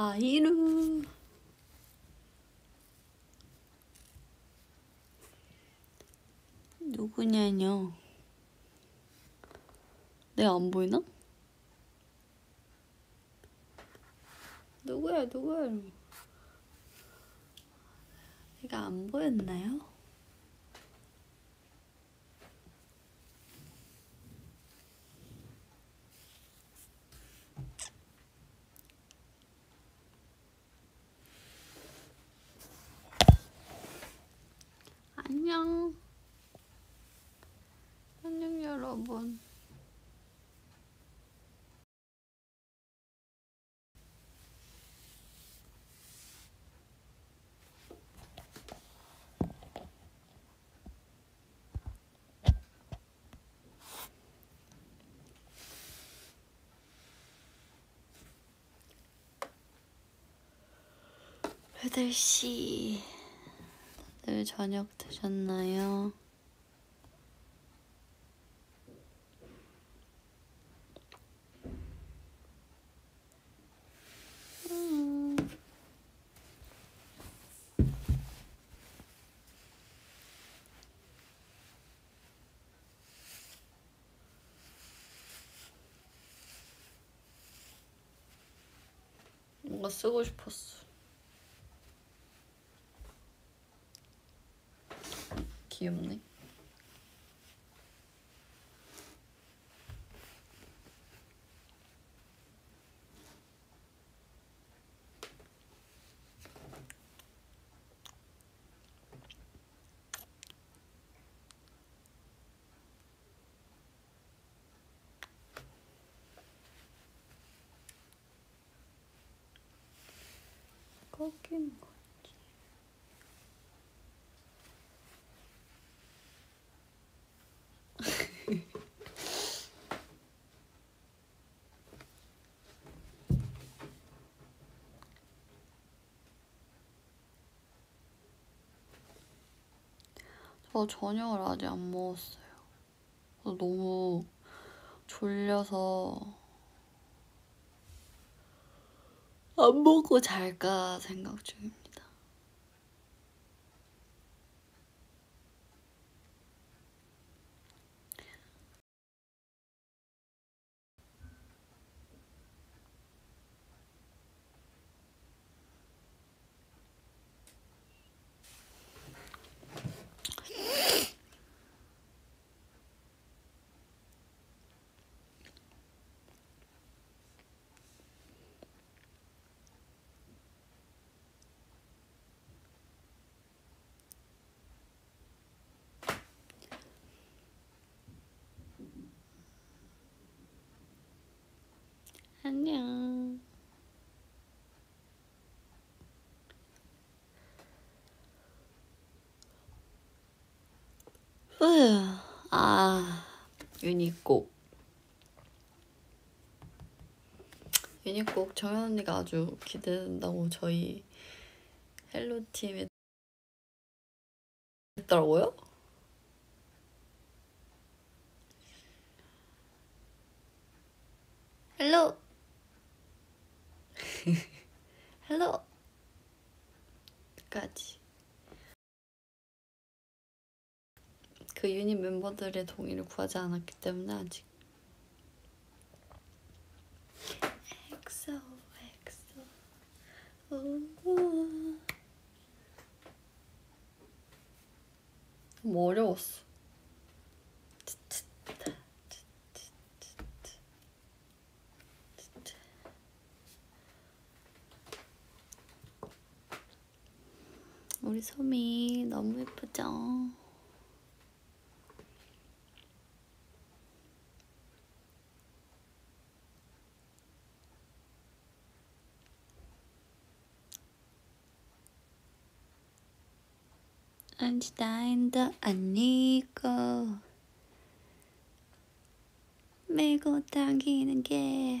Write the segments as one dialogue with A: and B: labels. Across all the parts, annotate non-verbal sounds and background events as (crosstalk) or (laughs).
A: 하이루 누구냐뇨 내가 안 보이나? 누구야 누구야 내가 안 보였나요? 안녕 여러분 여덟 시 다들 저녁 드셨나요? 쓰고 싶었어. 귀엽네. 꺾이는 거. (laughs) 저 저녁을 아직 안 먹었어요. 너무 졸려서 안 먹고 잘까 생각 중입니다. 안녕. 으, 아, 유니곡. 유니곡 정현 언니가 아주 기대된다고 저희 헬로 팀에 했더라고요. 헬로. (laughs) 헬로. 까지. 그 유닛 멤버들의 동의를 구하지 않았기 때문에 아직. 엑소, 엑소. 우 너무 어려웠어. 우리 소미 너무 예쁘죠? 아인슈타인도 아니고 밀고 당기는 게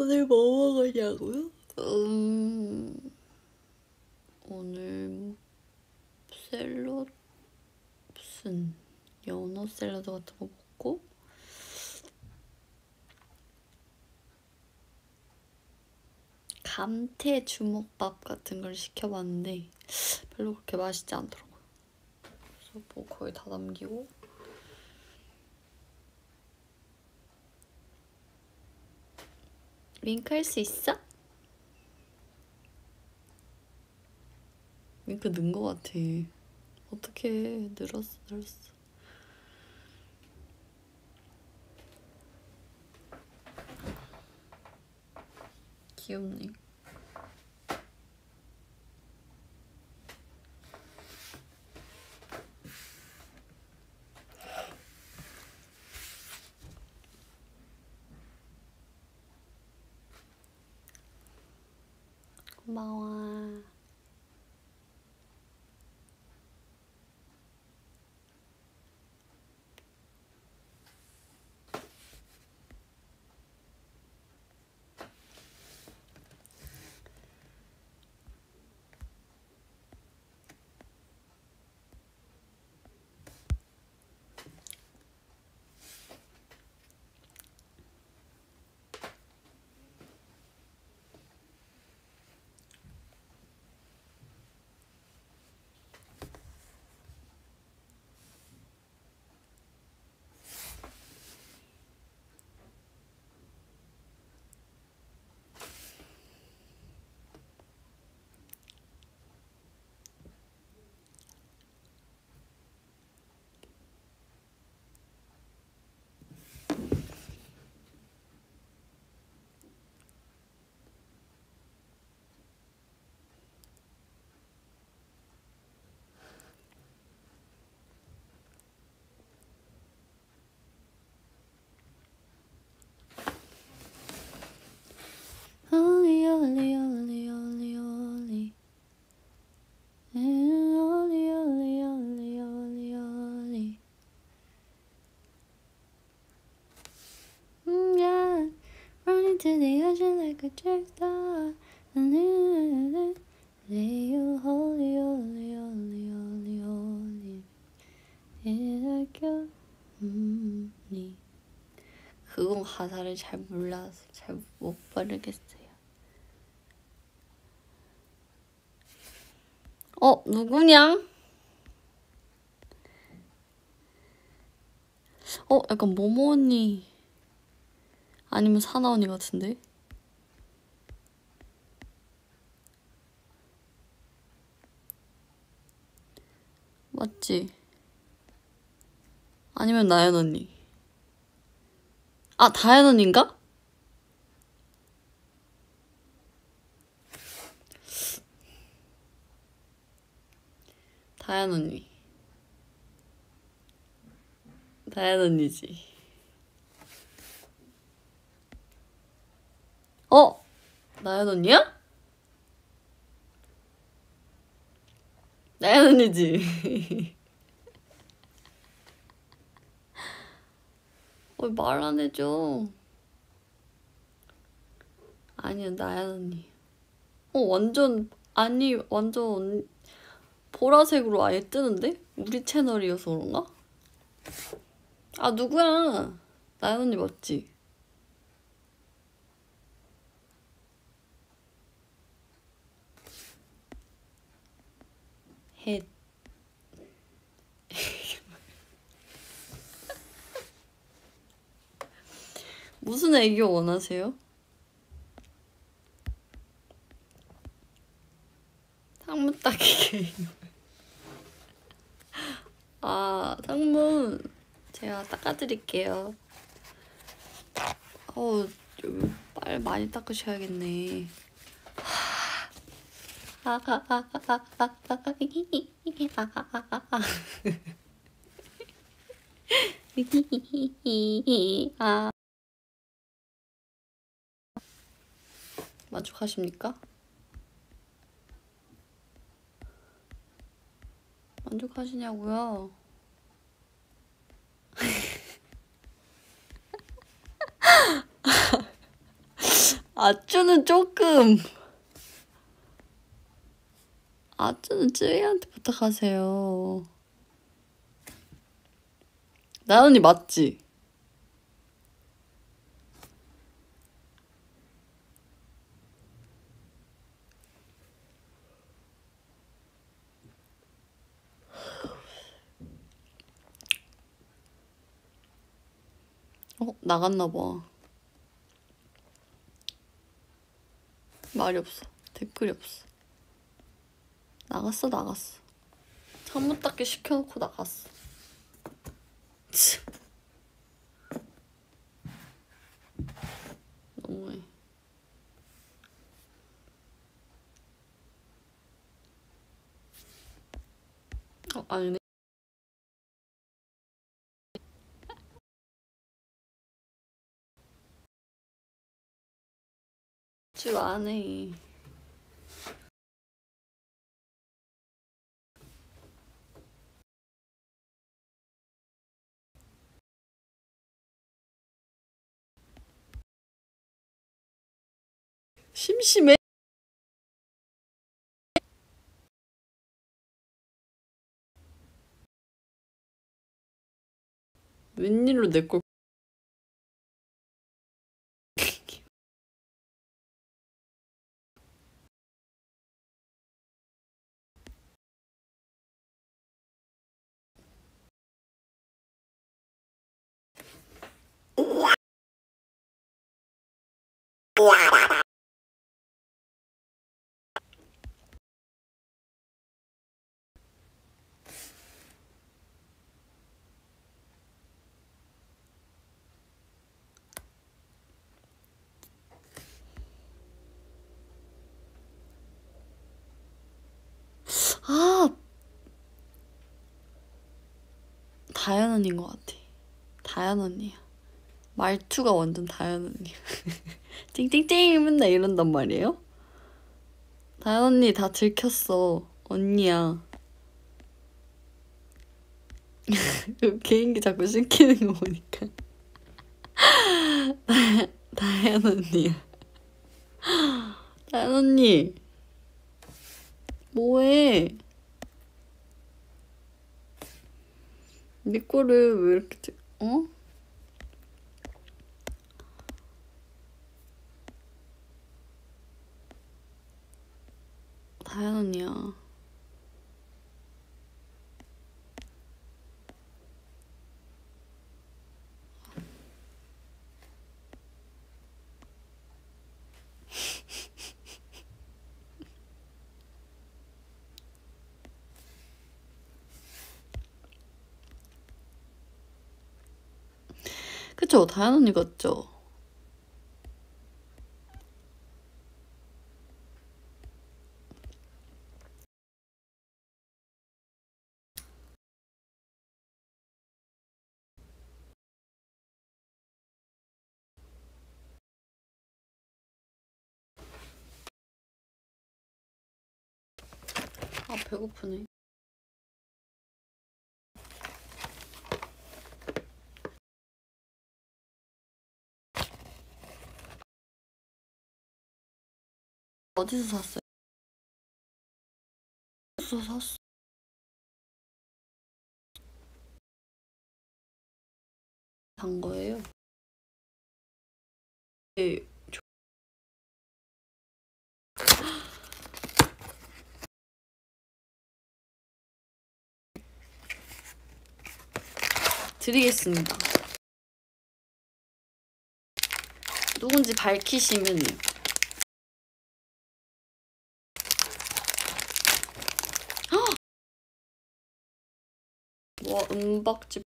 A: 오늘 뭐 먹으냐고요? 음, 오늘 샐러드 무슨 연어 샐러드 같은 거 먹고 감태 주먹밥 같은 걸 시켜봤는데 별로 그렇게 맛있지 않더라고요. 그래서 뭐 거의 다 남기고 윙크 할 수 있어? 윙크 는 거 같아. 어떻게 늘었어, 늘었어. 귀엽네. Running to the ocean like a jackdaw. Lay you holy, holy, holy, holy, holy. You, only. 그건 가사를 잘 몰라서 잘못 부르겠어요. 어, 누구냐? 어, 약간 모모 언니 아니면 사나 언니 같은데? 맞지? 아니면 나연 언니. 아, 다현 언니인가? 다현 언니. 다현 언니지. 어? 나연 언니야? 나연 언니지. 왜 (laughs) 말 안 해줘? 아니야, 나연 언니. 어, 완전, 아니, 완전 언- 보라색으로 아예 뜨는데? 우리 채널이어서 그런가? 아, 누구야? 나연 언니 맞지? 무슨 애교 원하세요? 상문 따기 게임. (laughs) 아, 상문 제가 닦아드릴게요. 어우, 빨 많이 닦으셔야겠네. (laughs) 아. 만족하십니까? 만족하시냐고요? (laughs) 아쭈는 조금 아쭈는 쯔이한테 부탁하세요 나 언니 맞지? 어 나갔나 봐. 말이 없어. 댓글이 없어. 나갔어 나갔어. 창문 닦기 시켜놓고 나갔어. 치. 너무해. 어 아니네 줄 안해 심심해? 웬일로 내걸 아 다현 언니인 것 같아. 다현 언니야 말투가 완전 다현 언니야 (laughs) 띵띵띵 맨날 이런단 말이에요? 다현 언니 다 들켰어. 언니야. (laughs) 개인기 자꾸 시키는 거 보니까. (laughs) 다현 언니야. 다현 언니. 뭐해? 네 거를 왜 이렇게 들- 어? 다현 언니야. (laughs) 그쵸? 다현 언니 같죠? 아 배고프네. 어디서 샀어요? 어디서 샀어? 산 거예요? 네, 저- 드리겠습니다. 누군지 밝히시면 와 (gasps) 은박지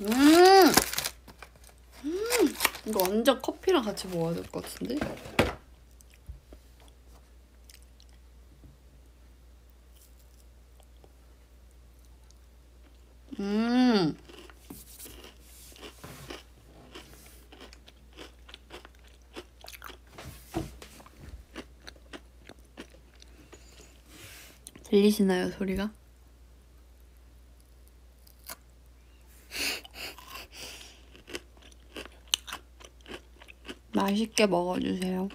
A: 음! 음! 이거 완전 커피랑 같이 먹어야 될 것 같은데? 음! 들리시나요, 소리가? 맛있게 먹어주세요.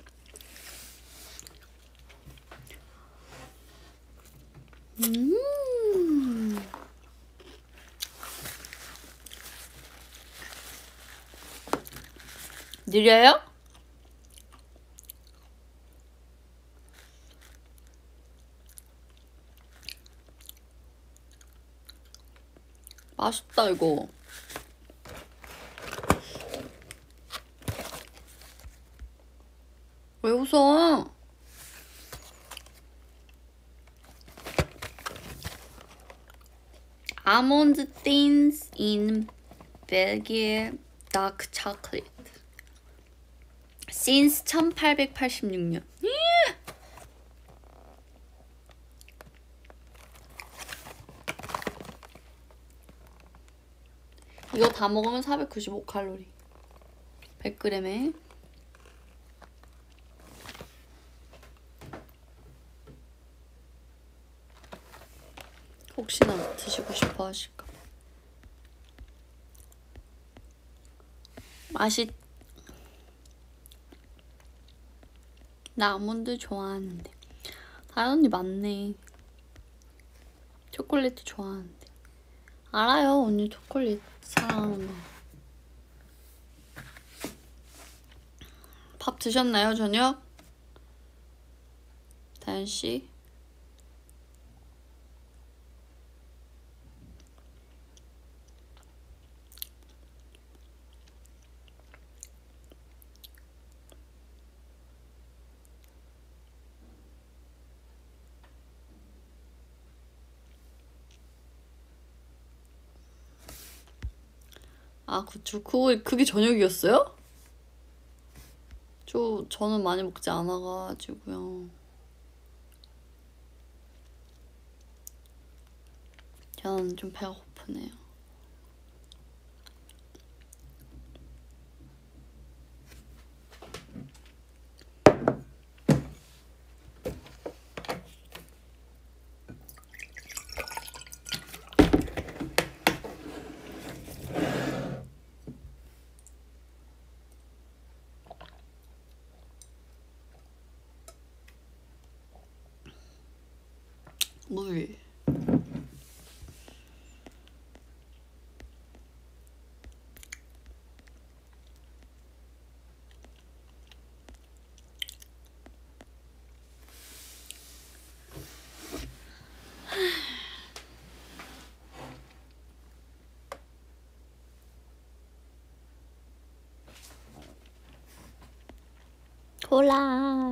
A: 음. 느려요? 맛있다 이거. 왜 웃어? 아몬드 thins in Belgian dark chocolate since 1886년. 이거 다 먹으면 495칼로리. 100g에. 혹시나 드시고 싶어 하실까? 맛이 나 아몬드 좋아하는데 다현 언니 맞네 초콜릿 좋아하는데 알아요 언니 초콜릿 사랑하는 거밥 드셨나요 저녁? 다현 씨? 아, 그쵸. 그거, 그게 저녁이었어요? 저, 저는 많이 먹지 않아가지고요. 저는 좀 배가 고프네요. 물. 콜라.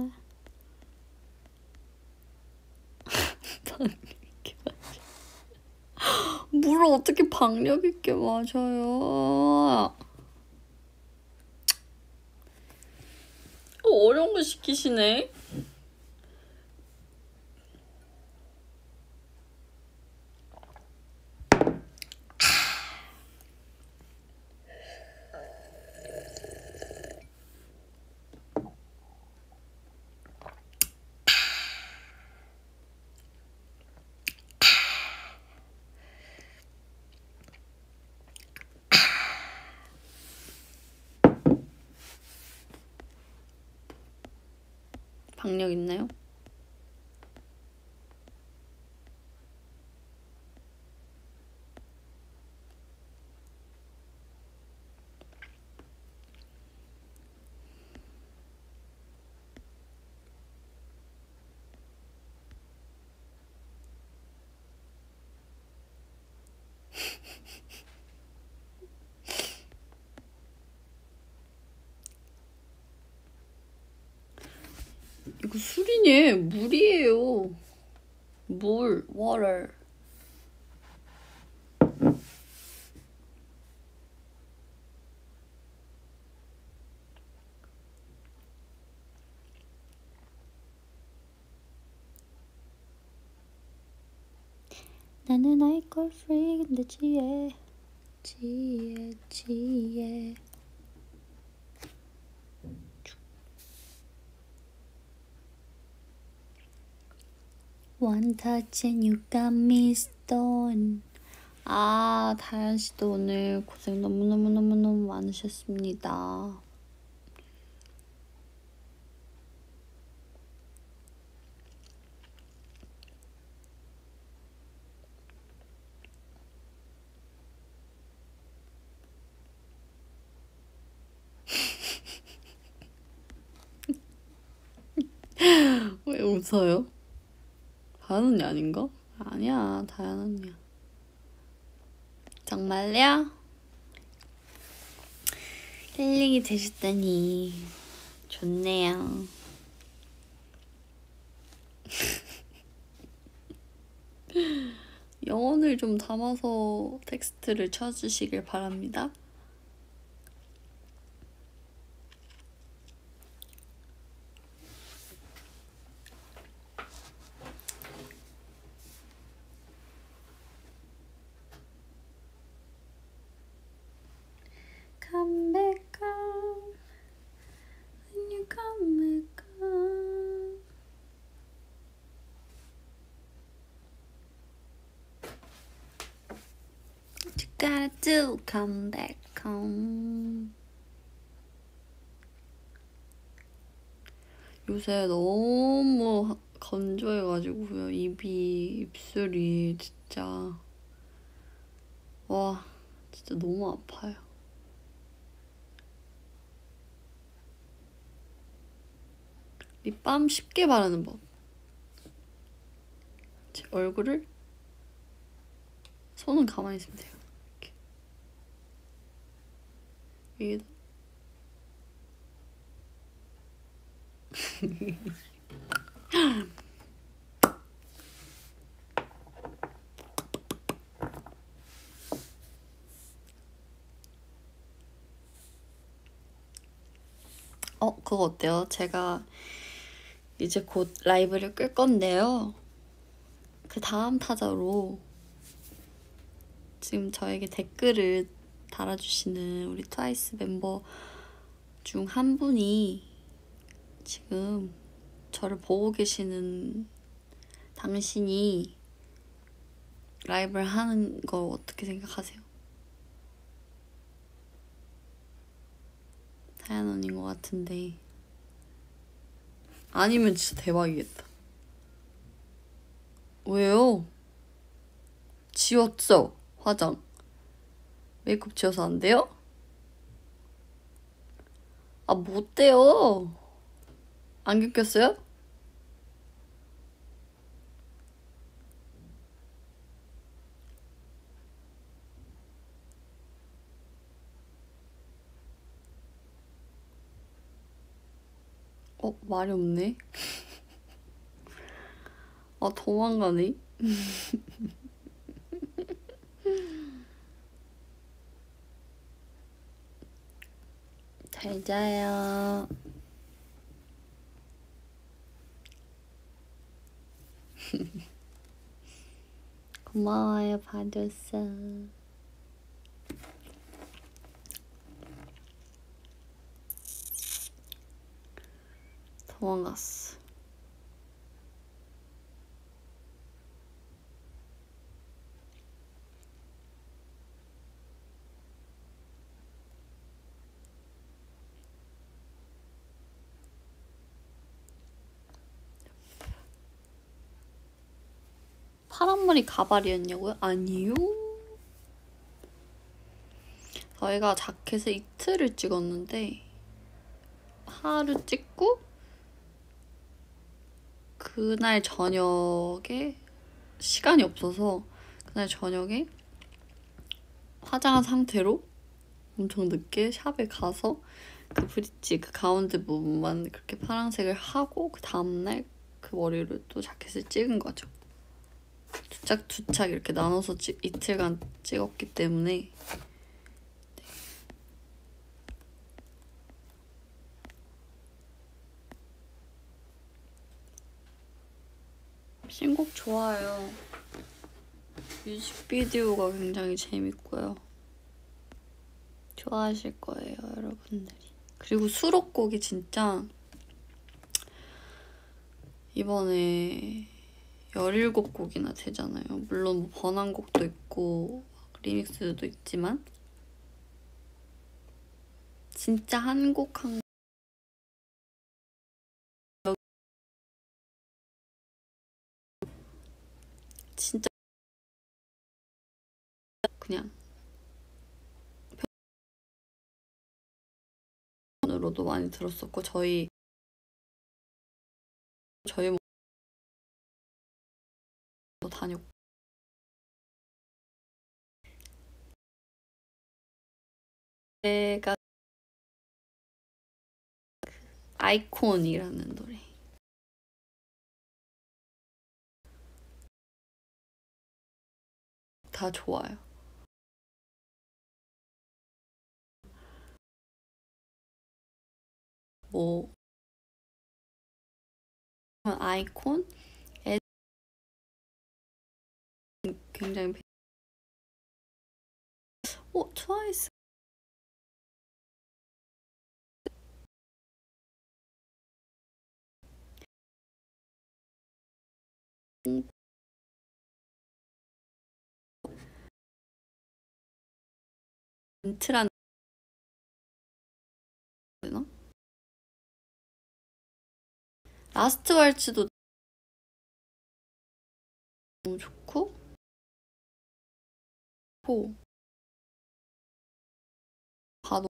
A: (laughs) 물을 어떻게 박력 있게 마셔요? 어려운 거 시키시네. 박력 있나요? 술이네. 물이에요. 물, water. 나는 알콜 프리인데 지혜 지혜 지혜 One touch and you got me stone. 아, 다현 씨도 오늘 고생 너무너무너무너무 많으셨습니다. (laughs) 왜 웃어요? 다현 언니 아닌가? 아니야, 다현 언니야. 정말요? 힐링이 되셨다니 좋네요. (laughs) 영혼을 좀 담아서 텍스트를 쳐주시길 바랍니다. Come back home when you come back home. What you gotta do? Come back home. 요새 너무 건조해가지고요. 입이, 입술이 진짜. 와, 진짜 너무 아파요. 립밤 쉽게 바르는 법. 제 얼굴을 손은 가만히 있으면 돼요. 이렇게. 위에다. 어, 그거 어때요? 제가 이제 곧 라이브를 끌 건데요. 그 다음 타자로 지금 저에게 댓글을 달아주시는 우리 트와이스 멤버 중 한 분이 지금 저를 보고 계시는 당신이 라이브를 하는 거 어떻게 생각하세요? 다현 언니인 것 같은데 아니면 진짜 대박이겠다. 왜요? 지웠죠? 화장. 메이크업 지워서 안 돼요? 아, 못 돼요. 안경 꼈어요? 어, 말이 없네. (laughs) 아, 도망가네. (laughs) 잘 자요. (laughs) 고마워요, 봐줘서. 도망갔어. 머리 가발이었냐고요? 아니요. 저희가 자켓을 이틀을 찍었는데 하루 찍고 그날 저녁에 시간이 없어서 그날 저녁에 화장한 상태로 엄청 늦게 샵에 가서 그 브릿지 그 가운데 부분만 그렇게 파란색을 하고 그 다음날 그 머리로 또 자켓을 찍은 거죠. 두짝두짝 이렇게 나눠서 찍, 이틀간 찍었기 때문에 신곡 좋아요. 뮤직비디오가 굉장히 재밌고요. 좋아하실 거예요, 여러분들이. 그리고 수록곡이 진짜 이번에 17곡이나 되잖아요. 물론 뭐 번안곡도 있고 리믹스도 있지만 진짜 한 곡한 진짜 그냥 으로도 많이 들었었고 저희 저희 뭐 다녔고 내가 아이콘이라는 노래. 다 좋아요. 뭐 아이콘 굉장히 어 트와이스 멘트란 되나? 라스트 왈츠도 너무 좋고 고 봐도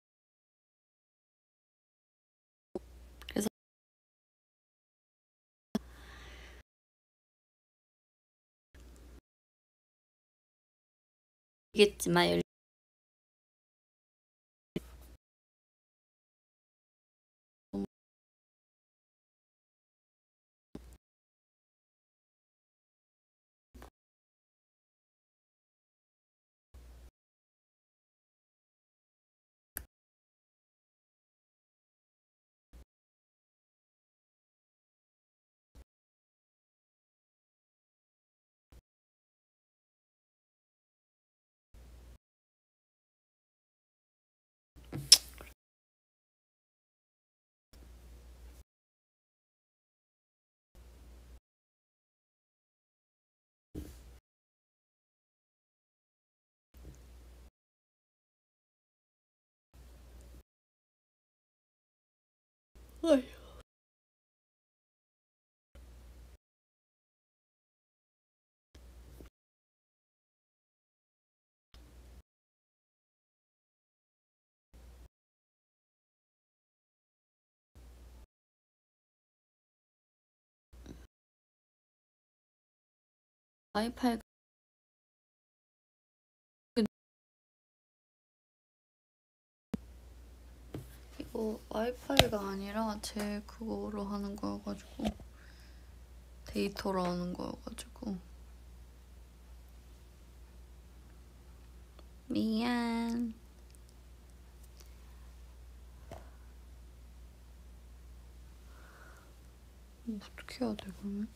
A: 그래서 이겠지만 어휴. 와이파이 이거 와이파이가 아니라 제 그거로 하는 거여가지고 데이터로 하는 거여가지고. 미안. 어떻게 해야 돼 그러면?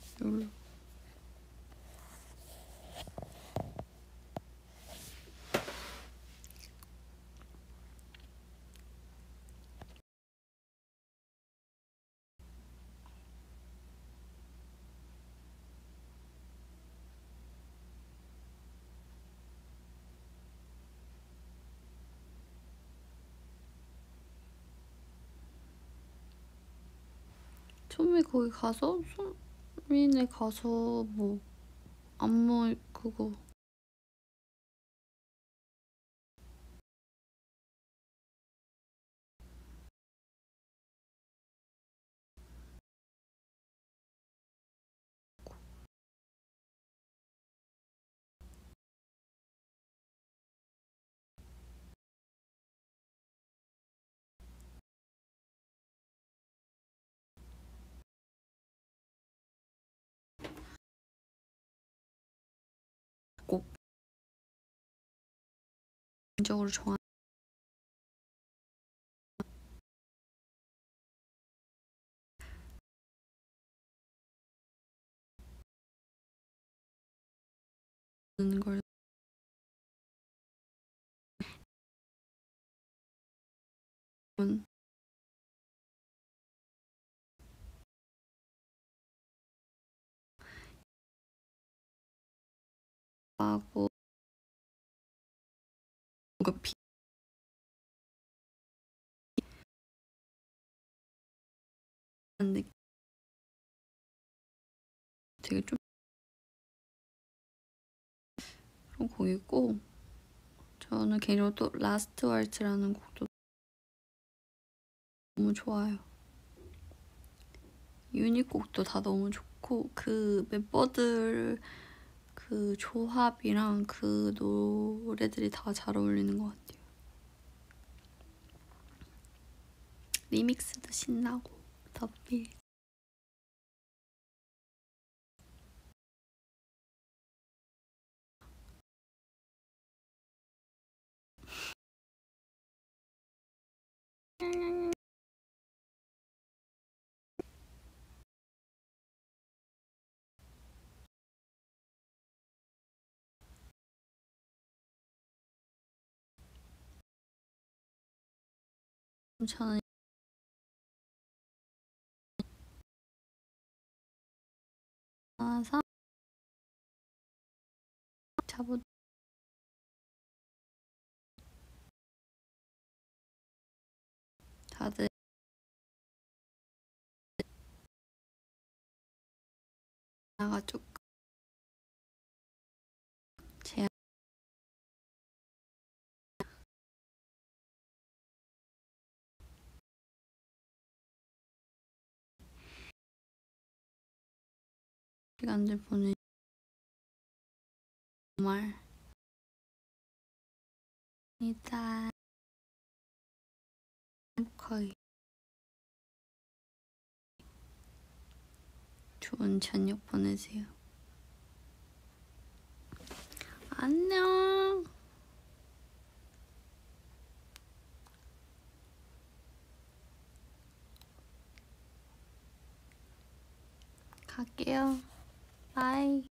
A: 처음에 거기 가서 소민에 가서 뭐 안무 그거 꼭 개인적으로 하는 걸 음. 하고 뭔가 비 되게 좀 그런 곡이고 저는 개인적으로 또 Last Waltz라는 곡도 너무 좋아요. 유닛 곡도 다 너무 좋고 그 멤버들 그 조합이랑 그 노래들이 다 잘 어울리는 것 같아요. 리믹스도 신나고 더빌 저는 사 잡아 다들 나가 조금 시간들 보내 정말 일단 행복하게 좋은 저녁 보내세요. 안녕. 갈게요. 바이.